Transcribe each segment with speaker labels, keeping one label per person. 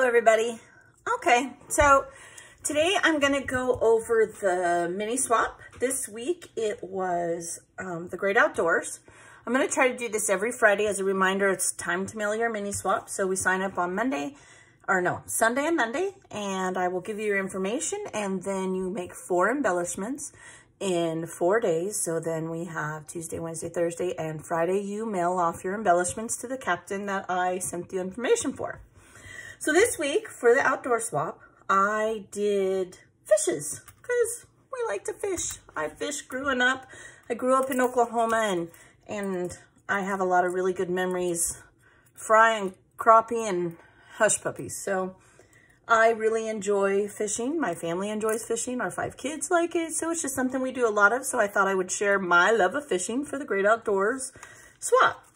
Speaker 1: Hello, everybody. Okay, so today I'm to go over the mini swap. This week it was um, the Great Outdoors. I'm to try to do this every Friday as a reminder. It's time to mail your mini swap. So we sign up on Monday, or no, Sunday and Monday, and I will give you your information, and then you make four embellishments in four days. So then we have Tuesday, Wednesday, Thursday, and Friday. You mail off your embellishments to the captain that I sent the information for. So this week for the outdoor swap, I did fishes because we like to fish. I fished growing up. I grew up in Oklahoma and, and I have a lot of really good memories frying crappie and hush puppies. So I really enjoy fishing. My family enjoys fishing. Our five kids like it. So it's just something we do a lot of. So I thought I would share my love of fishing for the Great Outdoors swap.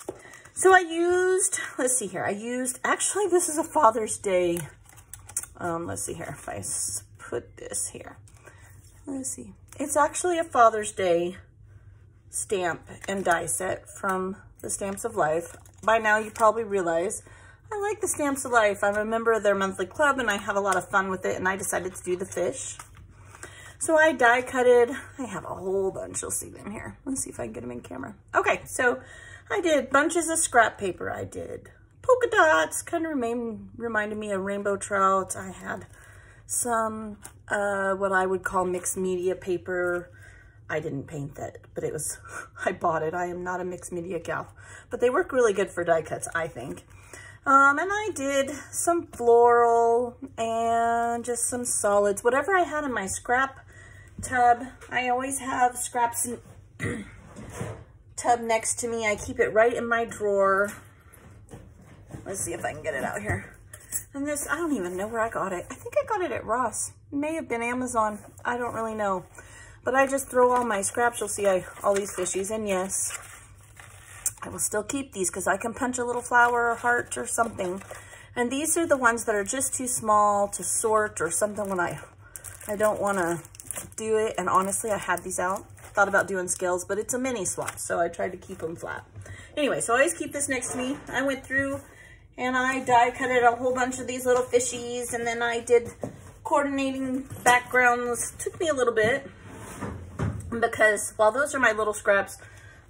Speaker 1: So I used, let's see here, I used, actually this is a Father's Day, um, let's see here, if I put this here, let's see, it's actually a Father's Day stamp and die set from the Stamps of Life. By now you probably realize I like the Stamps of Life. I'm a member of their monthly club and I have a lot of fun with it and I decided to do the fish. So I die cutted, I have a whole bunch, you'll see them here. Let's see if I can get them in camera. Okay, so I did bunches of scrap paper. I did polka dots, kind of remain, reminded me of rainbow trout. I had some, uh, what I would call mixed media paper. I didn't paint that, but it was, I bought it. I am not a mixed media gal, but they work really good for die cuts, I think. Um, and I did some floral and just some solids, whatever I had in my scrap tub. I always have scraps and tub next to me. I keep it right in my drawer. Let's see if I can get it out here. And this, I don't even know where I got it. I think I got it at Ross. It may have been Amazon. I don't really know. But I just throw all my scraps. You'll see I, all these fishies. And yes, I will still keep these because I can punch a little flower or heart or something. And these are the ones that are just too small to sort or something when I, I don't want to do it. And honestly, I had these out thought about doing scales, but it's a mini swap, so I tried to keep them flat. Anyway, so I always keep this next to me. I went through and I die cutted a whole bunch of these little fishies, and then I did coordinating backgrounds. Took me a little bit because while those are my little scraps,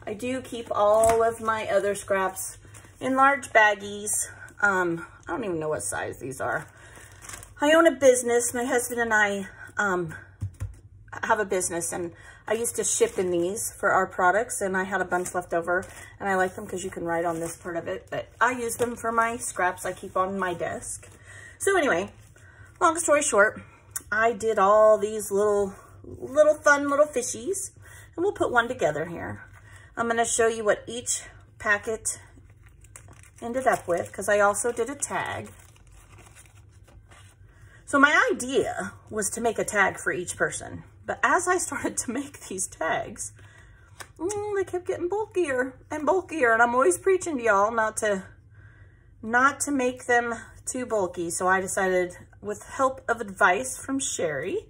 Speaker 1: I do keep all of my other scraps in large baggies. Um, I don't even know what size these are. I own a business. My husband and I um, have a business and I used to ship in these for our products and I had a bunch left over and I like them because you can write on this part of it, but I use them for my scraps I keep on my desk. So anyway, long story short, I did all these little, little fun little fishies and we'll put one together here. I'm going to show you what each packet ended up with because I also did a tag. So my idea was to make a tag for each person. But as I started to make these tags, mm, they kept getting bulkier and bulkier. And I'm always preaching to y'all not to, not to make them too bulky. So I decided with help of advice from Sherry,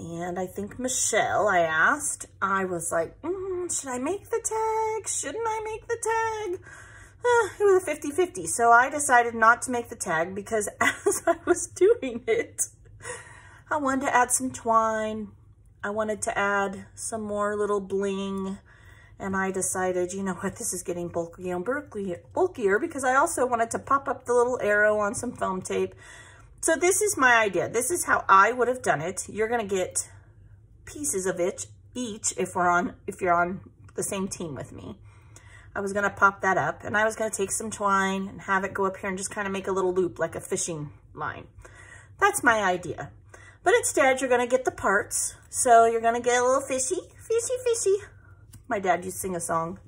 Speaker 1: and I think Michelle, I asked, I was like, mm, should I make the tag? Shouldn't I make the tag? Uh, it was a 50-50. So I decided not to make the tag because as I was doing it, I wanted to add some twine, I wanted to add some more little bling and I decided, you know what, this is getting bulkier and bulkier because I also wanted to pop up the little arrow on some foam tape. So this is my idea. This is how I would have done it. You're to get pieces of it each if we're on, if you're on the same team with me. I was to pop that up and I was to take some twine and have it go up here and just kind of make a little loop like a fishing line. That's my idea. But instead, you're to get the parts. So you're to get a little fishy, fishy, fishy. My dad used to sing a song.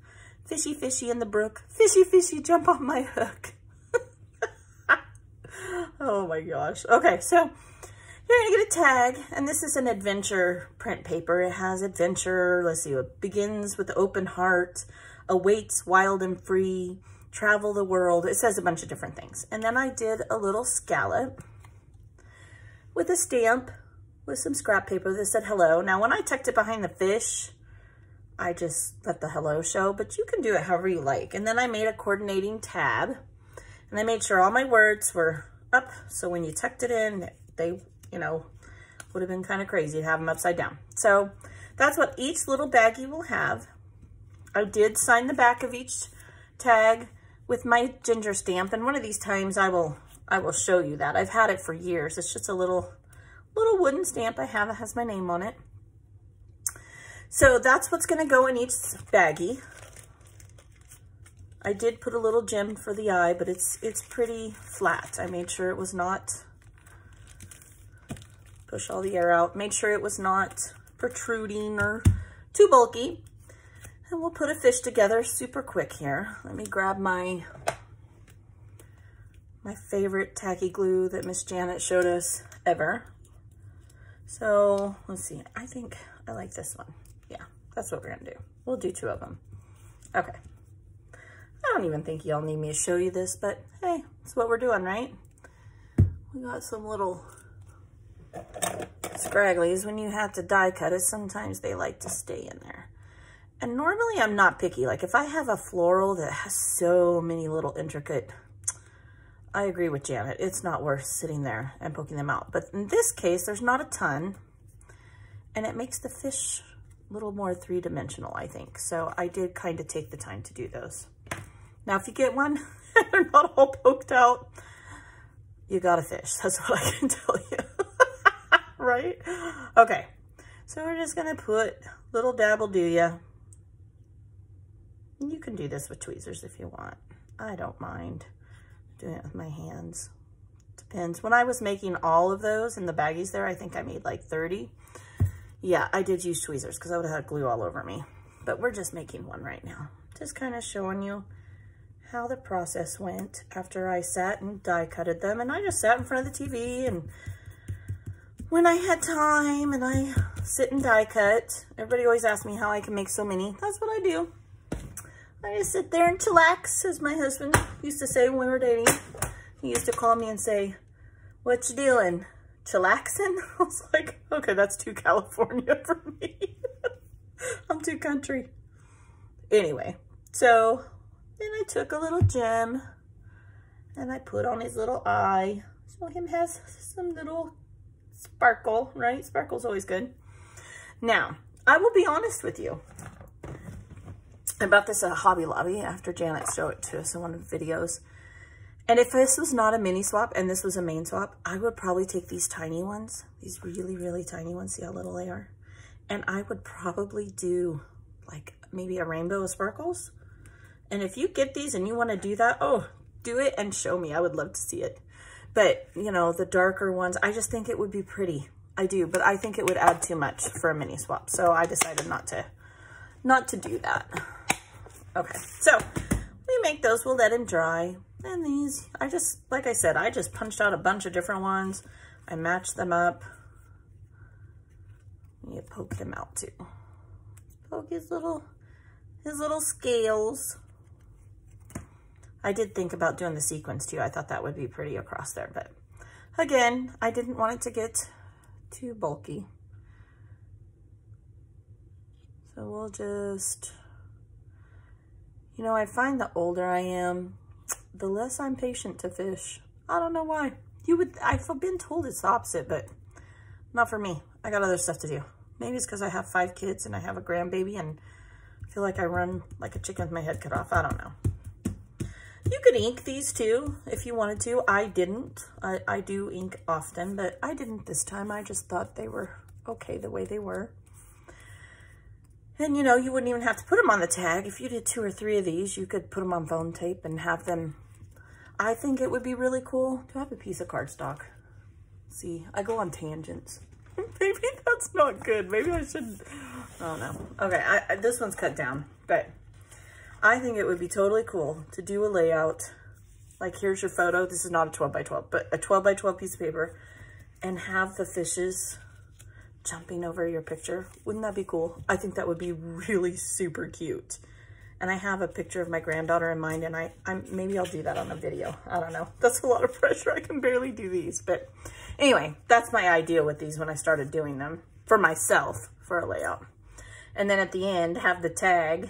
Speaker 1: Fishy, fishy in the brook. Fishy, fishy, jump on my hook. oh my gosh. Okay, so you're to get a tag. And this is an adventure print paper. It has adventure. Let's see. It begins with open heart. Awaits wild and free. Travel the world. It says a bunch of different things. And then I did a little scallop with a stamp with some scrap paper that said hello. Now, when I tucked it behind the fish, I just let the hello show, but you can do it however you like. And then I made a coordinating tab and I made sure all my words were up. So when you tucked it in, they, you know, would have been kind of crazy to have them upside down. So that's what each little baggie will have. I did sign the back of each tag with my ginger stamp. And one of these times I will, I will show you that. I've had it for years. It's just a little, little wooden stamp I have that has my name on it. So that's what's going to go in each baggie. I did put a little gem for the eye, but it's it's pretty flat. I made sure it was not, push all the air out, made sure it was not protruding or too bulky. And we'll put a fish together super quick here. Let me grab my, my favorite tacky glue that Miss Janet showed us ever. So let's see, I think I like this one. Yeah, that's what we're gonna do. We'll do two of them. Okay. I don't even think y'all need me to show you this, but hey, it's what we're doing, right? We got some little scragglies. When you have to die cut it, sometimes they like to stay in there. And normally I'm not picky. Like if I have a floral that has so many little intricate, I agree with Janet. It's not worth sitting there and poking them out. But in this case, there's not a ton. And it makes the fish a little more three-dimensional, I think. So I did kind of take the time to do those. Now, if you get one, they're not all poked out, you got a fish. That's what I can tell you. right? Okay. So we're just going to put little dabble do ya. You can do this with tweezers if you want. I don't mind doing it with my hands. Depends. When I was making all of those in the baggies there, I think I made like 30. Yeah, I did use tweezers because I would have had glue all over me. But we're just making one right now. Just kind of showing you how the process went after I sat and die cutted them. And I just sat in front of the TV and when I had time and I sit and die cut, everybody always asks me how I can make so many. That's what I do. I just sit there and chillax, as my husband used to say when we were dating. He used to call me and say, what you doing? Chillaxing? I was like, okay, that's too California for me. I'm too country. Anyway, so then I took a little gem and I put on his little eye. So him has some little sparkle, right? Sparkle's always good. Now, I will be honest with you. I bought this at Hobby Lobby after Janet showed it to us in one of the videos. And if this was not a mini swap and this was a main swap, I would probably take these tiny ones, these really, really tiny ones. See how little they are? And I would probably do like maybe a rainbow of sparkles and if you get these and you want to do that, oh, do it and show me. I would love to see it. But, you know, the darker ones, I just think it would be pretty. I do, but I think it would add too much for a mini swap. So I decided not to, not to do that. Okay, so we make those, we'll let them dry. And these, I just, like I said, I just punched out a bunch of different ones. I matched them up. You poke them out too. Poke his little, his little scales. I did think about doing the sequins too. I thought that would be pretty across there, but again, I didn't want it to get too bulky. So we'll just, you know, I find the older I am, the less I'm patient to fish. I don't know why. You would, I've been told it's the opposite, but not for me. I got other stuff to do. Maybe it's because I have five kids and I have a grandbaby and I feel like I run like a chicken with my head cut off. I don't know. You could ink these too if you wanted to. I didn't. I, I do ink often, but I didn't this time. I just thought they were okay the way they were. And, you know, you wouldn't even have to put them on the tag. If you did two or three of these, you could put them on foam tape and have them. I think it would be really cool to have a piece of cardstock. See, I go on tangents. Maybe that's not good. Maybe I should, I don't know. Okay, I, this one's cut down, but I think it would be totally cool to do a layout. Like here's your photo. This is not a 12 by 12, but a 12 by 12 piece of paper and have the fishes jumping over your picture. Wouldn't that be cool? I think that would be really super cute. And I have a picture of my granddaughter in mind and I, I'm, maybe I'll do that on a video. I don't know. That's a lot of pressure. I can barely do these, but anyway, that's my idea with these when I started doing them for myself for a layout. And then at the end, have the tag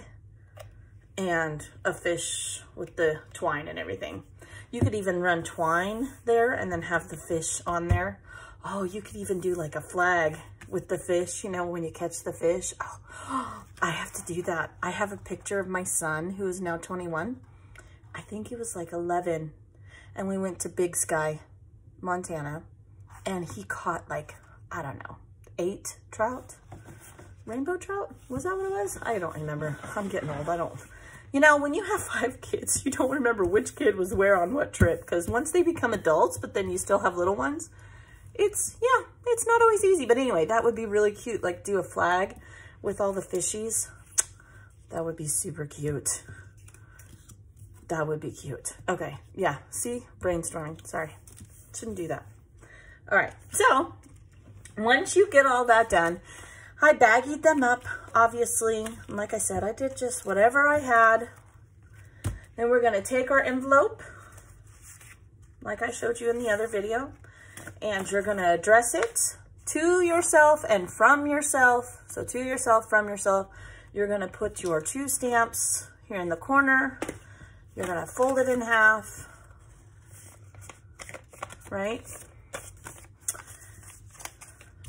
Speaker 1: and a fish with the twine and everything. You could even run twine there and then have the fish on there. Oh, you could even do like a flag with the fish, you know, when you catch the fish. Oh, I have to do that. I have a picture of my son who is now 21. I think he was like 11. And we went to Big Sky, Montana. And he caught like, I don't know, eight trout. Rainbow trout? Was that what it was? I don't remember. I'm getting old. I don't. You know, when you have five kids, you don't remember which kid was where on what trip. Because once they become adults, but then you still have little ones, it's, yeah, it's not always easy. But anyway, that would be really cute. Like do a flag with all the fishies. That would be super cute. That would be cute. Okay, yeah, see? Brainstorming, sorry. Shouldn't do that. All right, so once you get all that done, I baggied them up, obviously. Like I said, I did just whatever I had. Then we're gonna take our envelope, like I showed you in the other video, and you're gonna address it to yourself and from yourself. So to yourself, from yourself, you're gonna put your two stamps here in the corner. You're gonna fold it in half, right?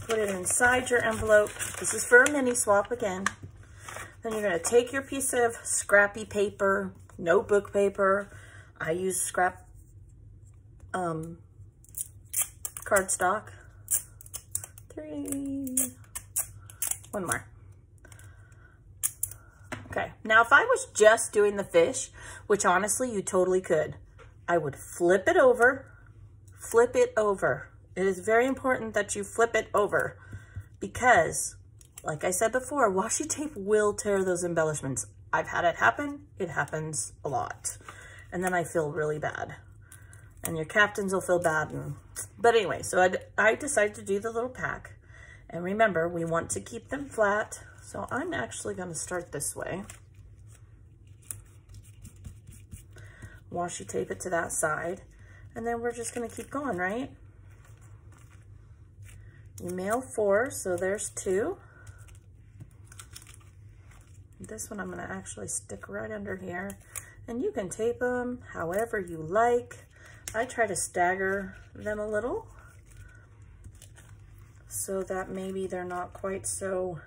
Speaker 1: Put it inside your envelope. This is for a mini swap again. Then you're gonna take your piece of scrappy paper, notebook paper. I use scrap um, cardstock. Three, one more. Okay, now if I was just doing the fish, which honestly you totally could, I would flip it over, flip it over. It is very important that you flip it over because, like I said before, washi tape will tear those embellishments. I've had it happen. It happens a lot. And then I feel really bad and your captains will feel bad. And, but anyway, so I, I decided to do the little pack. And remember, we want to keep them flat. So I'm actually going to start this way. Washi tape it to that side. And then we're just going to keep going, right? You mail four, so there's two. This one I'm going to actually stick right under here. And you can tape them however you like. I try to stagger them a little so that maybe they're not quite so,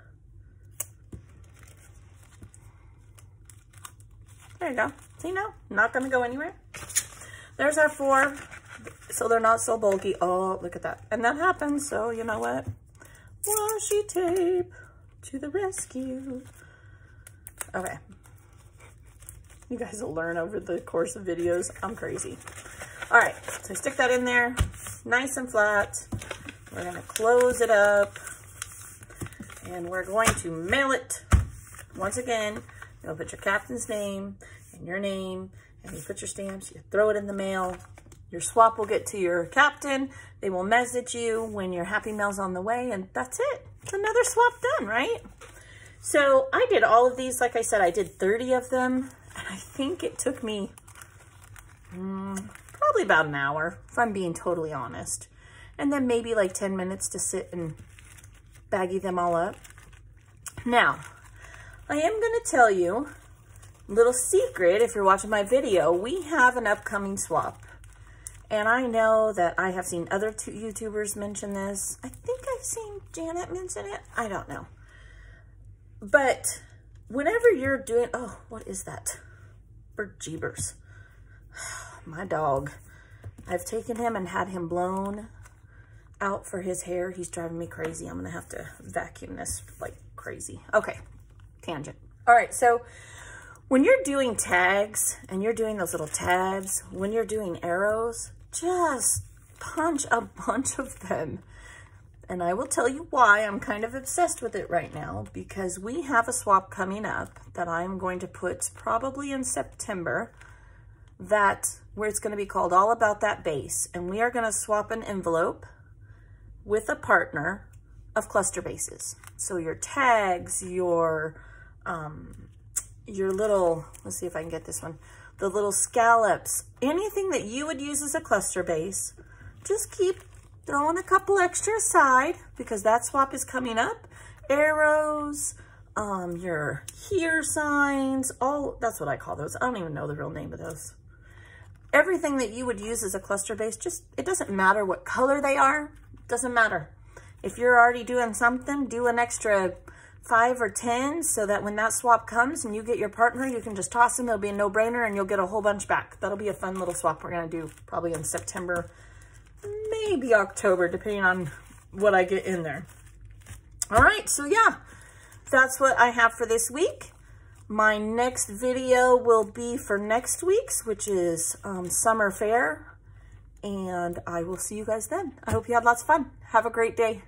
Speaker 1: there you go. See now, not gonna go anywhere. There's our four, so they're not so bulky. Oh, look at that. And that happens, so you know what? Washi tape to the rescue. Okay. You guys will learn over the course of videos. I'm crazy. All right, so stick that in there, nice and flat. We're gonna close it up and we're going to mail it. Once again, you'll put your captain's name and your name and you put your stamps, you throw it in the mail. Your swap will get to your captain. They will message you when your happy mail's on the way and that's it. It's another swap done, right? So I did all of these. Like I said, I did 30 of them and I think it took me, mm, probably about an hour, if I'm being totally honest. And then maybe like 10 minutes to sit and baggy them all up. Now, I am to tell you, little secret, if you're watching my video, we have an upcoming swap. And I know that I have seen other YouTubers mention this. I think I've seen Janet mention it. I don't know. But whenever you're doing, oh, what is that? For jeebers oh, my dog. I've taken him and had him blown out for his hair. He's driving me crazy. I'm going to have to vacuum this like crazy. Okay, tangent. All right, so when you're doing tags and you're doing those little tabs, when you're doing arrows, just punch a bunch of them. And I will tell you why I'm kind of obsessed with it right now because we have a swap coming up that I'm going to put probably in September that where it's going to be called all about that base. And we are going to swap an envelope with a partner of cluster bases. So your tags your um your little let's see if i can get this one the little scallops anything that you would use as a cluster base just keep throwing a couple extra aside because that swap is coming up. Arrows um your here signs all that's what i call those. I don't even know the real name of those everything that you would use as a cluster base, just, it doesn't matter what color they are, doesn't matter. If you're already doing something, do an extra five or 10 so that when that swap comes and you get your partner, you can just toss them. It'll be a no-brainer and you'll get a whole bunch back. That'll be a fun little swap we're going to do probably in September, maybe October, depending on what I get in there. All right, so yeah, that's what I have for this week. My next video will be for next week's, which is um, Summer Fair. And I will see you guys then. I hope you had lots of fun. Have a great day.